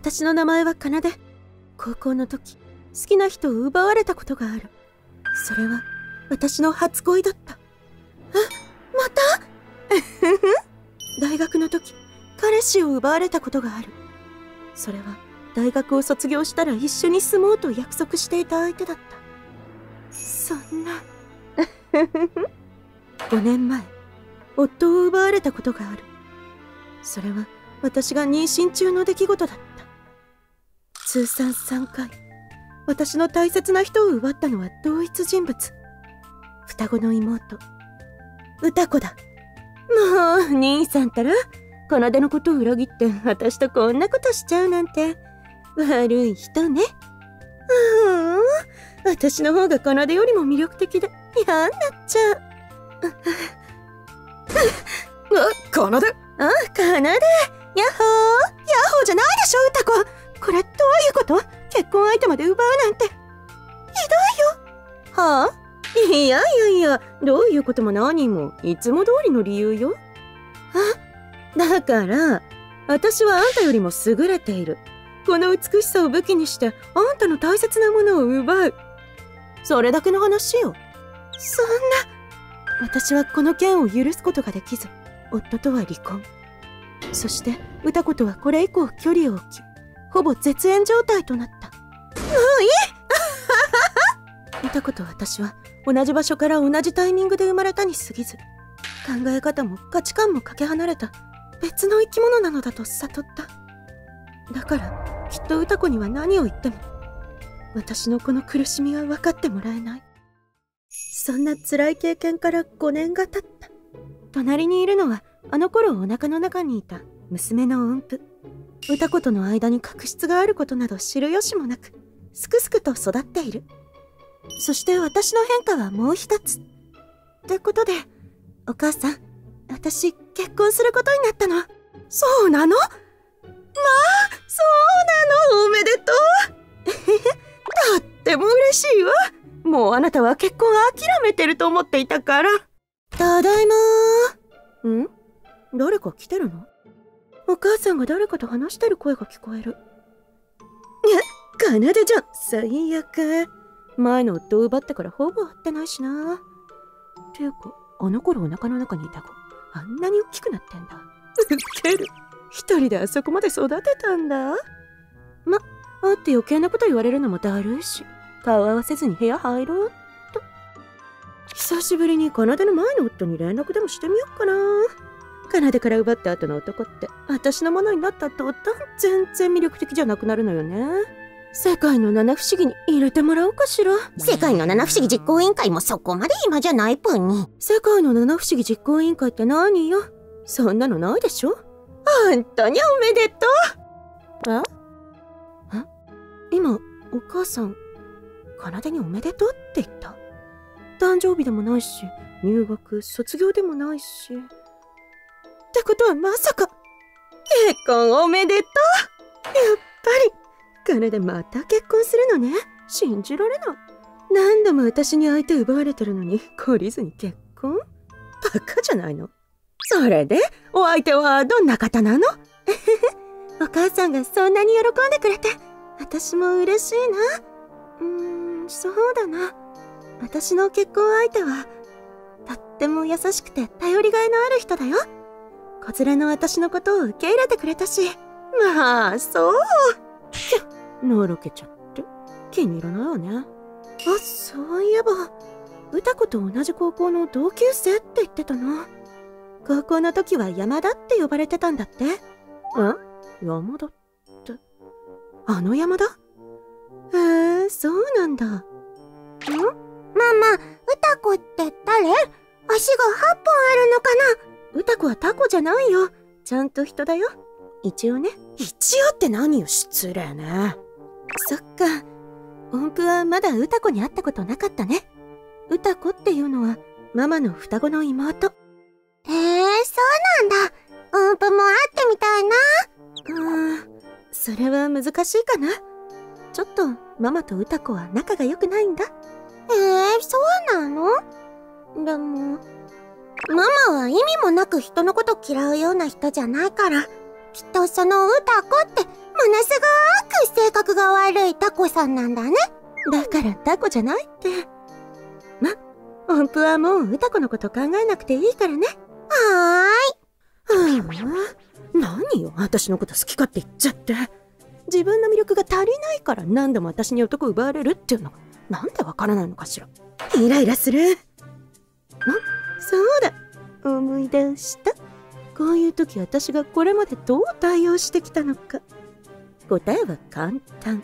私の名前は奏で。高校の時好きな人を奪われたことがある。それは私の初恋だった。えまた？大学の時彼氏を奪われたことがある。それは大学を卒業したら一緒に住もうと約束していた相手だった。そんな。5年前夫を奪われたことがある。それは私が妊娠中の出来事だった。通算3回。私の大切な人を奪ったのは同一人物。双子の妹。歌子だ。もう兄さんたら奏のことを裏切って私とこんなことしちゃうなんて。悪い人ね。うん。私の方が奏よりも魅力的で嫌になっちゃう。あ、奏あ、奏ヤッホーヤッホーどういうことも何もいつも通りの理由よ。あだから私はあんたよりも優れている。この美しさを武器にしてあんたの大切なものを奪う。それだけの話よ。そんな。私はこの件を許すことができず夫とは離婚。そして歌子とはこれ以降距離を置きほぼ絶縁状態となった。もういい歌子と私は同じ場所から同じタイミングで生まれたに過ぎず考え方も価値観もかけ離れた別の生き物なのだと悟った。だからきっと歌子には何を言っても私のこの苦しみは分かってもらえない。そんな辛い経験から5年が経った。隣にいるのはあの頃お腹の中にいた娘の音符。歌子との間に確執があることなど知る由もなくすくすくと育っている。そして私の変化はもう一つ。ってことでお母さん私結婚することになったの。そうなの？まあそうなの？おめでとう。とっても嬉しいわ。もうあなたは結婚諦めてると思っていたから。ただいまん？誰か来てるの？お母さんが誰かと話してる声が聞こえるえ奏じゃん最悪前の夫を奪ってからほぼ会ってないしな。ていうかあの頃お腹の中にいた子あんなに大きくなってんだ。ウケる。一人であそこまで育てたんだ。ま会って余計なこと言われるのもだるいし顔合わせずに部屋入ろう。と。久しぶりに奏の前の夫に連絡でもしてみようかな。奏から奪った後の男って私のものになった途端全然魅力的じゃなくなるのよね。世界の七不思議に入れてもらおうかしら。世界の七不思議実行委員会もそこまで今じゃないぷんに。世界の七不思議実行委員会って何よ？そんなのないでしょ？本当におめでとう。ええ？今お母さん奏におめでとうって言った？誕生日でもないし入学卒業でもないし。ってことはまさか結婚おめでとう？やっぱり奏また結婚するのね。信じられない。何度も私に相手奪われてるのに懲りずに結婚？バカじゃないの？それでお相手はどんな方なの？お母さんがそんなに喜んでくれて私も嬉しいな。うーんそうだな。私の結婚相手はとっても優しくて頼りがいのある人だよ。子連れの私のことを受け入れてくれたし。まあそう。きゃのろけちゃって。気に入らないわね。あそういえば歌子と同じ高校の同級生って言ってたな高校の時は山田って呼ばれてたんだって。ん山田って？あの山田？へえそうなんだ。ん？ママ歌子って誰？足が8本あるのかな？歌子はタコじゃないよ。ちゃんと人だよ。一応ね。一応って何よ失礼ね。そっか。音符はまだ歌子に会ったことなかったね。歌子っていうのはママの双子の妹。へえそうなんだ。音符も会ってみたいな。うーんそれは難しいかな。ちょっとママと歌子は仲が良くないんだ。へえそうなの？でもママは意味もなく人のこと嫌うような人じゃないからきっとその歌子ってものすごく性格が悪いタコさんなんだね。だからタコじゃないって。ま、音符はもう歌子のこと考えなくていいからね。はーい。はあ、何よ、私のこと好き勝手言っちゃって。自分の魅力が足りないから何度も私に男奪われるっていうのが、なんでわからないのかしら。イライラする。んそうだ。思い出した。こういう時私がこれまでどう対応してきたのか。答えは簡単。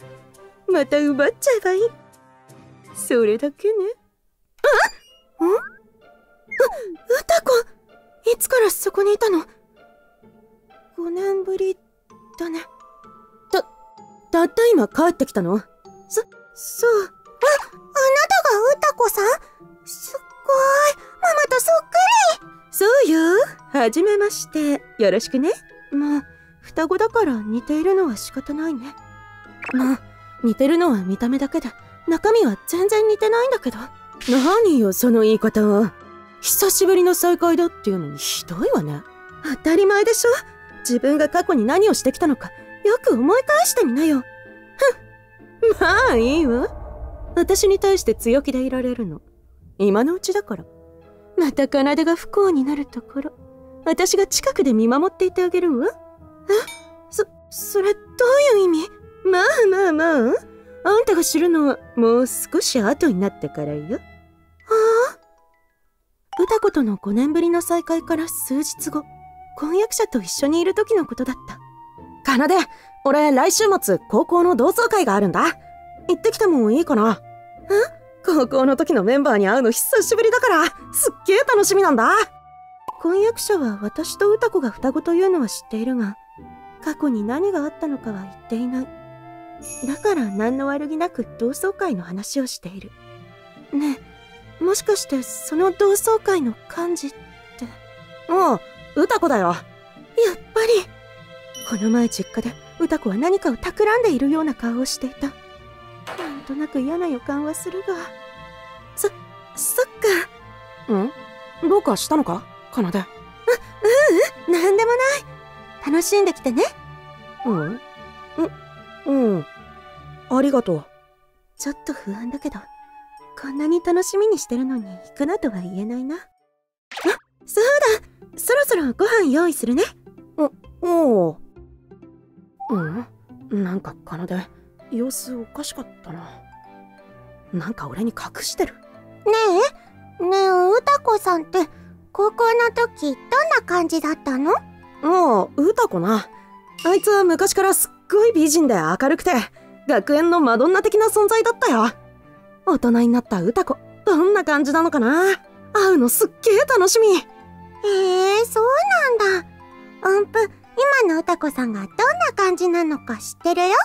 また奪っちゃえばいい。それだけね。あ？んあ、歌子いつからそこにいたの ?5 年ぶりだね。た、たった今帰ってきたの？そ、そう。あなたが歌子さん？すっごい。ママとそっくり。そうよ。はじめまして。よろしくね。まあ、双子だから似ているのは仕方ないね。まあ、似てるのは見た目だけで、中身は全然似てないんだけど。何よ、その言い方は。久しぶりの再会だっていうのにひどいわね。当たり前でしょ自分が過去に何をしてきたのか、よく思い返してみなよ。ふん。まあいいわ。私に対して強気でいられるの。今のうちだから。また奏が不幸になるところ、私が近くで見守っていてあげるわ。えそ、それどういう意味？まあまあまあ。あんたが知るのはもう少し後になってからよ。ああ。歌子との5年ぶりの再会から数日後、婚約者と一緒にいる時のことだった。かなで、俺来週末高校の同窓会があるんだ。行ってきてもいいかなえ高校の時のメンバーに会うの久しぶりだから、すっげえ楽しみなんだ。婚約者は私と歌子が双子というのは知っているが、過去に何があったのかは言っていない。だから何の悪気なく同窓会の話をしている。ねえ、もしかしてその同窓会の幹事って。ああ、歌子だよ。やっぱり。この前実家で歌子は何かを企んでいるような顔をしていた。なんとなく嫌な予感はするが。そ、そっか。ん？どうかしたのか？かなで。なんでもない。楽しんできてね。うんうん。うん。ありがとう。ちょっと不安だけど、こんなに楽しみにしてるのに行くなとは言えないな。あ、そうだそろそろご飯用意するね。おお。うんなんかかなで、様子おかしかったな。なんか俺に隠してるねえ、ねえ、歌子さんって、高校の時、どんな感じだったの？ああ、歌子な。あいつは昔からすっごい美人で明るくて、学園のマドンナ的な存在だったよ。大人になった歌子、どんな感じなのかな会うのすっげえ楽しみ。へえ、そうなんだ。音符、今の歌子さんがどんな感じなのか知ってるよ？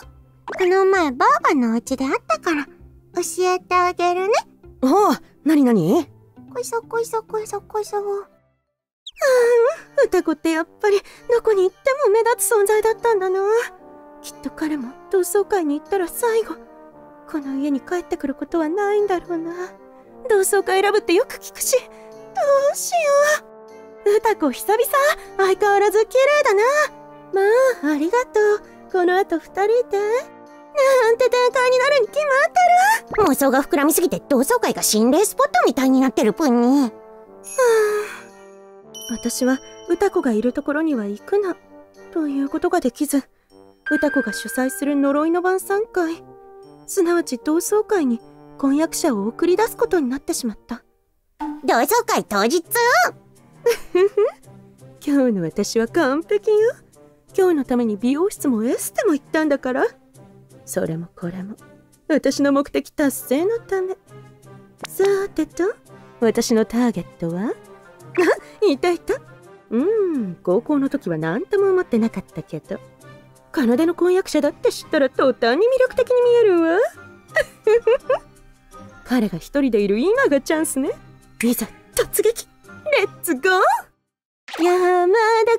この前、ばあばのお家で会ったから、教えてあげるね。おあ、なになにこいそこいそこいそこいそ。歌子ってやっぱりどこに行っても目立つ存在だったんだな。きっと彼も同窓会に行ったら最後、この家に帰ってくることはないんだろうな。同窓会選ぶってよく聞くし、どうしよう。歌子久々、相変わらず綺麗だな。まあ、ありがとう。この後二人で。なんて展開になるに決まってる。妄想が膨らみすぎて同窓会が心霊スポットみたいになってるぷんに。私は歌子がいるところには行くなということができず歌子が主催する呪いの晩餐会すなわち同窓会に婚約者を送り出すことになってしまった。同窓会当日？今日の私は完璧よ。今日のために美容室もエステも行ったんだから。それもこれも私の目的達成のため。さてと私のターゲットは？あいたいた。うん高校の時は何とも思ってなかったけど。奏の婚約者だって知ったら途端に魅力的に見えるわ。彼が一人でいる今がチャンスね。いざ突撃。レッツゴー。山田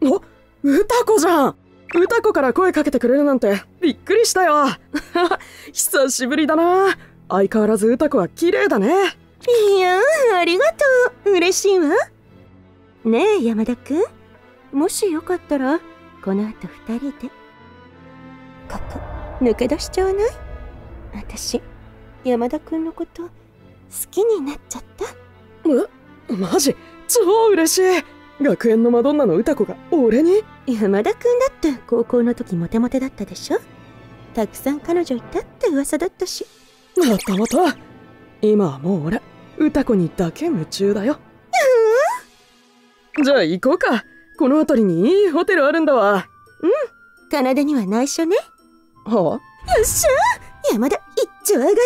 くん。お、歌子じゃん。歌子から声かけてくれるなんてびっくりしたよ。久しぶりだな。相変わらず歌子は綺麗だね。いやありがとう。嬉しいわ。ねえ山田くん。もしよかったらこの後二人で。こ抜け出しちゃわない？私山田くんのこと好きになっちゃった？え？マジ？超嬉しい。学園のマドンナの歌子が俺に？山田くんだって高校の時モテモテだったでしょ？たくさん彼女いたって噂だったし。またまた。今はもう俺歌子にだけ夢中だよ。じゃあ行こうか。この辺りにいいホテルあるんだわ。奏には内緒ね。はよっしゃ山田一丁上がり。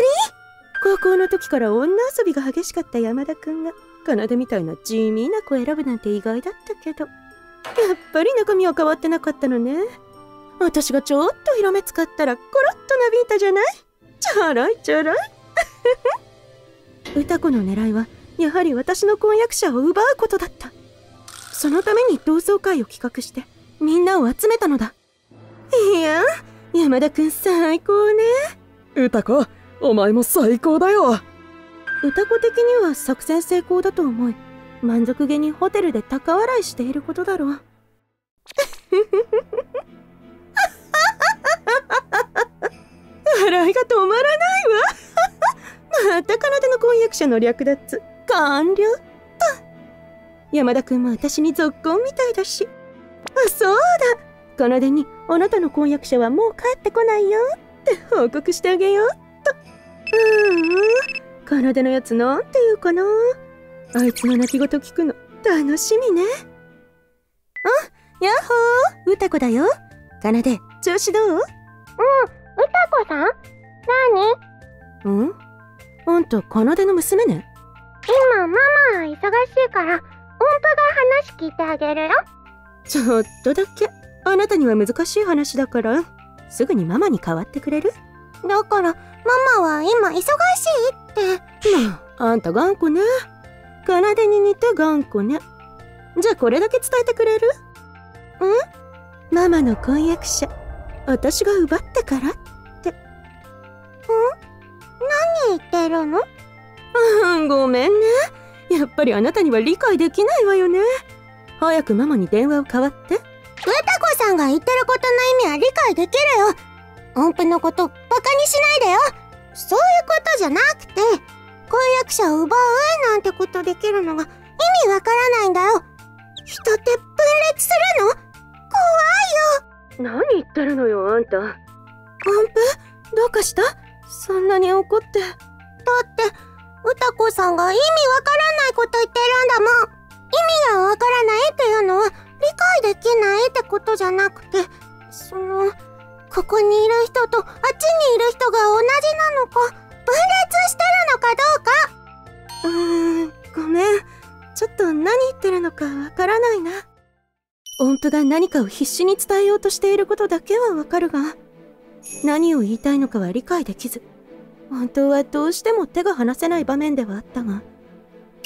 高校の時から女遊びが激しかった山田くんが奏みたいな地味な子選ぶなんて意外だったけど。やっぱり中身は変わってなかったのね。私がちょっと色目使ったらコロッとなびいたじゃない？ちょろいちょろい歌子の狙いはやはり私の婚約者を奪うことだった。そのために同窓会を企画してみんなを集めたのだ。いや山田くん最高ね。歌子お前も最高だよ。歌子的には作戦成功だと思い満足げにホテルで高笑いしていることだろう。笑いが止まらないわまた奏の婚約者の略奪。完了。と山田くんも私に続婚みたいだし。あそうだ。奏にあなたの婚約者はもう帰ってこないよ。って報告してあげよう。と。うーん。奏のやつなんて言うかな。あいつの泣き言聞くの。楽しみね。あやっほー。歌子だよ。奏調子どう？歌子さん？何？ん？あんた奏の娘ね？今ママは忙しいから音符が話聞いてあげるよ。ちょっとだけ。あなたには難しい話だから。すぐにママに代わってくれる？だからママは今忙しいって。まああんた頑固ね。奏に似て頑固ね。じゃあこれだけ伝えてくれる？ん？ママの婚約者私が奪ったから何言ってるの？う んごめんね。やっぱりあなたには理解できないわよね。早くママに電話を代わって。歌子さんが言ってることの意味は理解できるよ。音符のことバカにしないでよ。そういうことじゃなくて婚約者を奪うなんてことできるのが意味わからないんだよ。人って分裂するの？何言ってるのよあんた。音符？どうかした？そんなに怒って。だって歌子さんが意味わからないこと言ってるんだもん。意味がわからないっていうのは理解できないってことじゃなくてそのここにいる人とあっちにいる人が同じなのか分裂してるのかどうか。うーんごめん。ちょっと何言ってるのかわからないな。音符が何かを必死に伝えようとしていることだけはわかるが何を言いたいのかは理解できず本当はどうしても手が離せない場面ではあったが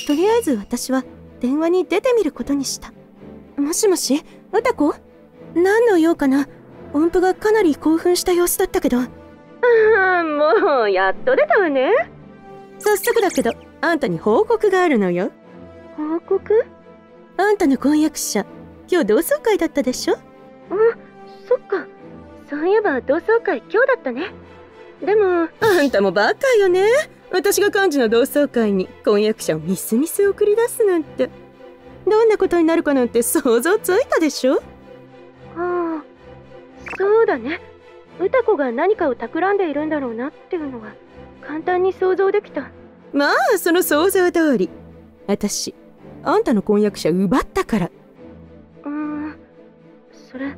とりあえず私は電話に出てみることにした。もしもし歌子？何の用かな？音符がかなり興奮した様子だったけど。ああもうやっと出たわね。早速だけどあんたに報告があるのよ。報告？あんたの婚約者今日同窓会だったでしょ？あそういえば同窓会今日だったね。でもあんたもバカよね。私が幹事の同窓会に婚約者をみすみす送り出すなんて。どんなことになるかなんて想像ついたでしょ？ああそうだね。歌子が何かを企んでいるんだろうなっていうのは簡単に想像できた。まあその想像通り。私あんたの婚約者奪ったから。うーんそれ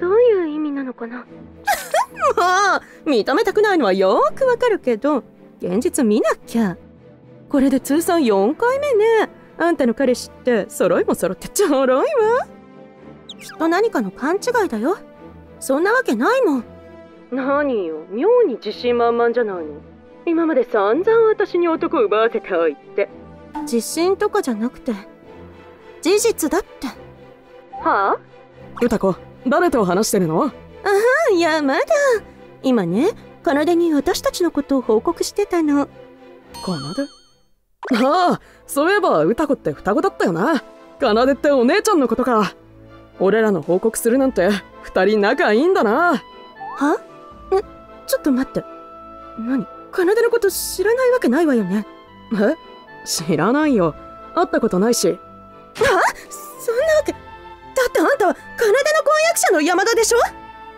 どういう意味なのかな？もう認めたくないのはよーくわかるけど現実見なきゃ。これで通算4回目ね。あんたの彼氏って揃いも揃ってちょろいわ。きっと何かの勘違いだよ。そんなわけないもん。何よ？妙に自信満々じゃないの？今まで散々私に男奪わせておいて。自信とかじゃなくて事実だって。はあ？歌子誰と話してるの？いやまだ。今ね奏に私たちのことを報告してたの。奏ああそういえば歌子って双子だったよな。奏ってお姉ちゃんのことか。俺らの報告するなんて二人仲いいんだな。は？えちょっと待って。何？奏のこと知らないわけないわよね。え？知らないよ。会ったことないし。は？そんなわけだってあんたは奏の婚約者の山田でしょ？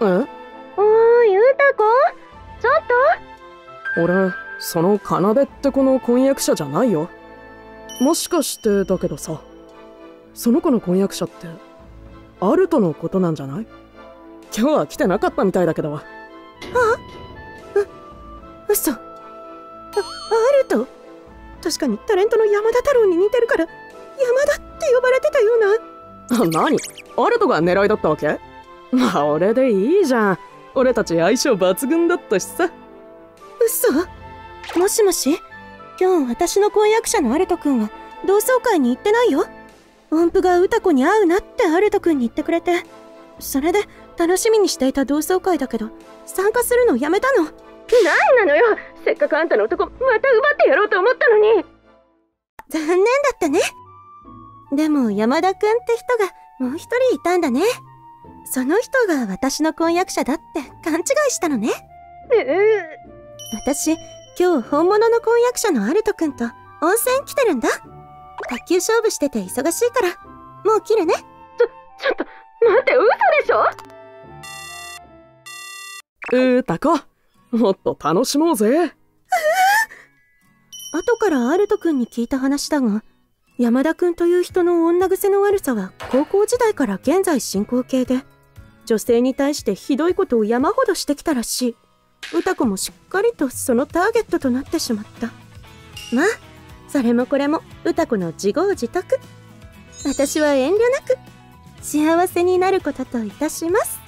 え？おーい、歌子ちょっ俺その奏って子の婚約者じゃないよ。もしかしてだけどさその子の婚約者ってアルトのことなんじゃない？今日は来てなかったみたいだけど。嘘。あアルト確かにタレントの山田太郎に似てるから山田って呼ばれてたような。あ 何？アルトが狙いだったわけ？まあ俺でいいじゃん。俺たち相性抜群だったしさ。嘘？もしもし？今日私の婚約者のアルト君は同窓会に行ってないよ。音符が歌子に会うなってアルト君に言ってくれて。それで楽しみにしていた同窓会だけど参加するのやめたの？何なのよ！せっかくあんたの男また奪ってやろうと思ったのに。残念だったねでも山田君って人がもう一人いたんだね。その人が私の婚約者だって勘違いしたのね。私今日本物の婚約者のアルト君と温泉来てるんだ。卓球勝負してて忙しいから。もう切るね。ちょちょっと待って嘘でしょ？うーたこもっと楽しもうぜ。後からアルト君に聞いた話だが山田君という人の女癖の悪さは高校時代から現在進行形で女性に対してひどいことを山ほどしてきたらしい。歌子もしっかりとそのターゲットとなってしまった。まあそれもこれも歌子の自業自得。私は遠慮なく幸せになることといたします。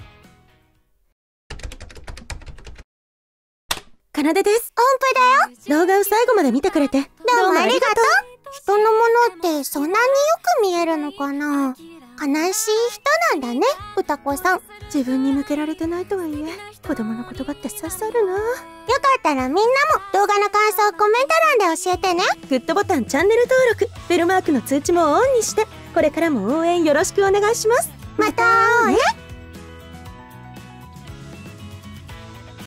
かなでです。音符だよ。動画を最後まで見てくれてどうもありがとう人のものってそんなによく見えるのかな？悲しい人なんだね、歌子さん。よか自分に向けられてないとはいえ子供の言葉って刺さるなったらみんなも動画の感想コメント欄で教えてね。グッドボタンチャンネル登録ベルマークの通知もオンにしてこれからも応援よろしくお願いしますまた会おうね。